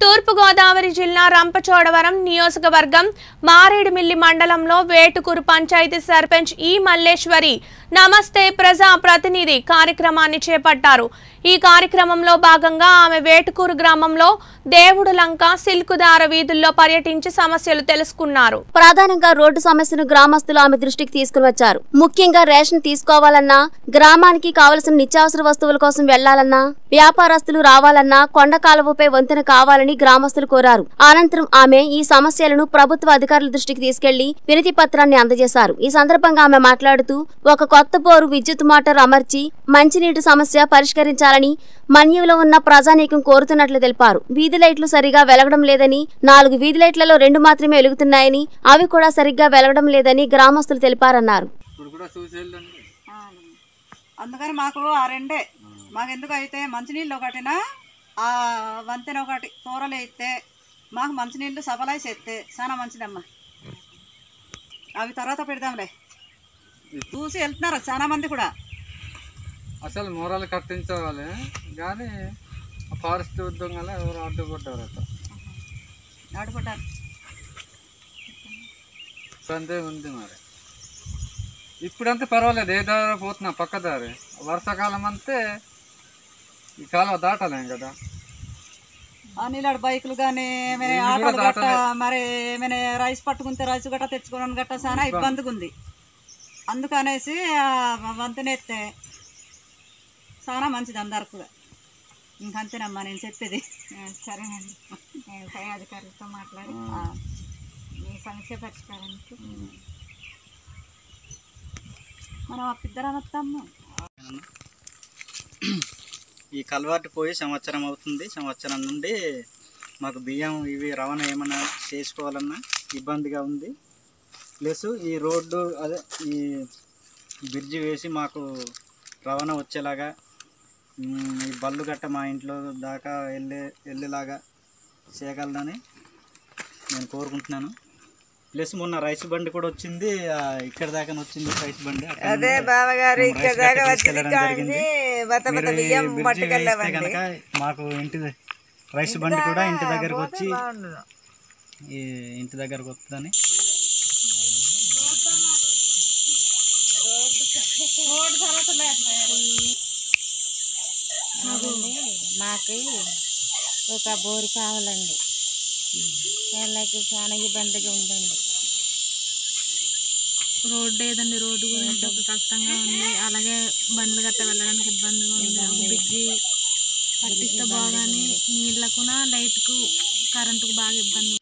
తూర్పుగోదావరి జిల్లా రంపచోడవరం నియోజకవర్గం మారేడుమిల్లి మండలంలో వేటుకూరు పంచాయతీ సర్పంచ్ ఈ మల్లేశ్వరి నమస్తే ప్రజా ప్రతినిధి కార్యక్రమాన్ని చేపట్టారు. ఈ కార్యక్రమంలో భాగంగా ఆమె వేటుకూరు గ్రామంలో దేవుడు లంక సిల్కుదార వీధుల్లో పర్యటించి సమస్యలు తెలుసుకున్నారు. ప్రధానంగా రోడ్డు సమస్యను గ్రామస్తులు ఆమె దృష్టికి తీసుకుని వచ్చారు ముఖ్యంగా రేషన్ తీసుకోవాలన్నా గ్రామానికి కావలసిన నిత్యావసర వస్తువుల కోసం వెళ్ళాలన్నా వ్యాపారస్తులు రావాలన్నా కొండ కాలువపై వంతెన కావాలని గ్రామస్తులు కోరారు. అనంతరం ఆమె ఈ సమస్యలను ప్రభుత్వ అధికారుల దృష్టికి తీసుకెళ్ళి వినతి పత్రాన్ని అందజేశారు. ఈ సందర్భంగా ఆమె మాట్లాడుతూ ఒక కొత్త బోరు విద్యుత్ మోటార్ అమర్చి మంచినీటి సమస్య పరిష్కరించాలని మన్యంలో ఉన్న ప్రజానీకం కోరుతున్నట్లు తెలిపారు. వీధి లైట్లు సరిగా వెలగడం లేదని నాలుగు వీధి లైట్లలో రెండు మాత్రమే వెలుగుతున్నాయని అవి కూడా సరిగ్గా వెలగడం లేదని గ్రామస్తులు తెలిపారన్నారు. అందుకని మాకు ఆ రెండే. మాకు ఎందుకు అయితే మంచినీళ్ళు ఒకటినా ఆ వంతెన ఒకటి కూరలు వేస్తే మాకు మంచినీళ్ళు సబలాయి చేస్తే చాలా మంచిదమ్మా. అవి తర్వాత పెడదాంలే. చూసి వెళ్తున్నారు చాలా మంది కూడా. అసలు మూరాలు కట్టించవాలి కానీ ఫారెస్ట్ ఉద్యోగాలు ఎవరు అడ్డుపడ్డారు అట్లా. అంతే ఉంది మరి. ఇప్పుడంటే పర్వాలేదు ఏ దారి పోతున్నా పక్క దారి. వర్షాకాలం అంతే ఈ కాలువ దాటలేం కదా. ఆ నీళ్ళాడు బైకులు కానీ ఏమైనా ఆటోలు గట్ట. మరి ఏమైనా రైస్ పట్టుకుంటే రైస్ గట్ట తెచ్చుకోవడం గట్ట చాలా ఇబ్బందిగా ఉంది అందుకనేసి ఆ వంతెన ఎత్తే చాలా మంచిది అందరికి ఇంకంతేనమ్మా నేను చెప్పేది. సరేనండి. నేను పై అధికారులతో మాట్లాడి ఆ. మీ సమస్య పరిష్కారానికి. మనం ఆ పిద్దరు అనొస్తాము ఈ కల్వర్ట్ పోయి సంవత్సరం అవుతుంది. సంవత్సరం నుండి మాకు బియ్యం ఇవి రవాణా ఏమైనా చేసుకోవాలన్నా ఇబ్బందిగా ఉంది. ప్లస్ ఈ రోడ్డు అదే ఈ బ్రిడ్జి వేసి మాకు రవాణా వచ్చేలాగా ఈ బళ్ళు గట్ట మా ఇంట్లో దాకా వెళ్ళే వెళ్ళేలాగా చేయగలనని నేను కోరుకుంటున్నాను. ప్లస్ మొన్న రైస్ బండి కూడా వచ్చింది. ఇక్కడ దాకా వచ్చింది రైస్ బండి. అదే బావగారు ఇక్కడ దాకా వచ్చింది కనుక మాకు ఇంటి రైస్ బండి కూడా ఇంటి దగ్గరకు వచ్చి ఇంటి దగ్గరకు వస్తుందని. మాకు ఒక బోరు కావాలండి. వాళ్ళకి చాలా ఇబ్బందిగా ఉందండి. రోడ్డు ఏదండి? రోడ్డు గురించి ఒక కష్టంగా ఉంది. అలాగే బండ్లు గట్ట వెళ్ళడానికి ఇబ్బందిగా ఉంది. ఒక బ్రిడ్జి కట్టిస్తే బాగానే నీళ్ళకు లైట్కు కరెంటుకు బాగా ఇబ్బంది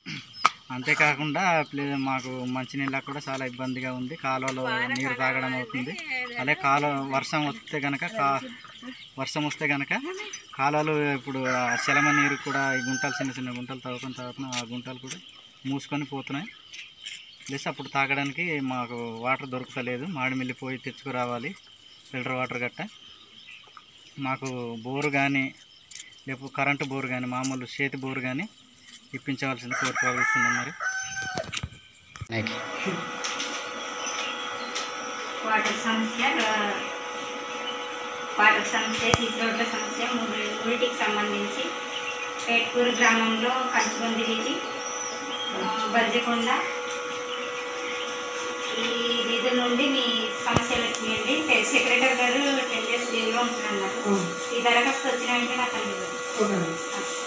అంతేకాకుండా ప్లే- మాకు మంచినీళ్ళకు కూడా చాలా ఇబ్బందిగా ఉంది. కాలువలో నీరు తాగడం అవుతుంది. అలాగే కాలువ వర్షం వస్తే కనుక కా వర్షం వస్తే కనుక కాలువలు ఇప్పుడు శలమ నీరు కూడా ఈ గుంటలు చిన్న చిన్న గుంటలు తవ్వుకొని తవ్వుకుని ఆ గుంటలు కూడా మూసుకొని పోతున్నాయి. ప్లస్ అప్పుడు తాగడానికి మాకు వాటర్ దొరుకుతలేదు మాడిమిల్లి పోయి తెచ్చుకురావాలి. ఫిల్టర్ వాటర్ గట్ట. మాకు బోరు కానీ లేకపోతే కరెంటు బోరు కానీ మామూలు చేతి బోరు కానీ ఇప్పించవలసింది కోరుకోవాల్సింది మరి. వాటర్ సమస్య వాటర్ సమస్య రోడ్ల మూడింటికి సంబంధించి పేట్కూరు గ్రామంలో కంచుబంది వీధి బజ్జకొండ ఈ వీధుల నుండి మీ సమస్యలు వచ్చినాయండి. తె- సెక్రటరీ గారు టెన్ డేస్ లీవ్లో ఉంటున్నారు ఈ దరఖాస్తు వచ్చిన వెంటనే నాకు అందివ్వండి.